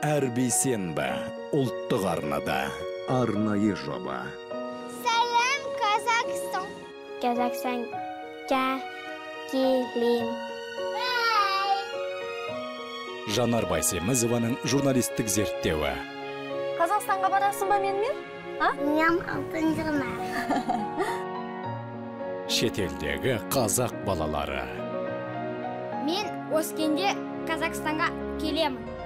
әр бейсенбі ұлттық арнада. Арнайы жоба. Сәлем қазақстан казахстанға келем жанар байсемізованың журналистік зерттеуі. Қазақстанға барасың ба менімен? А? Мен алтын шетелдегі қазақ балалары. Мен өскенде қазақстанға келемін.